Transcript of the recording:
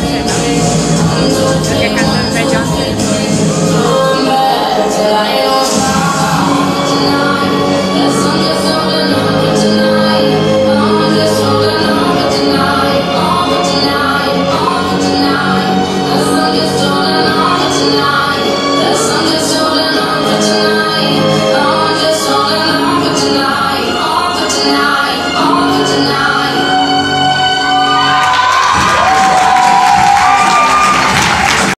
gracias.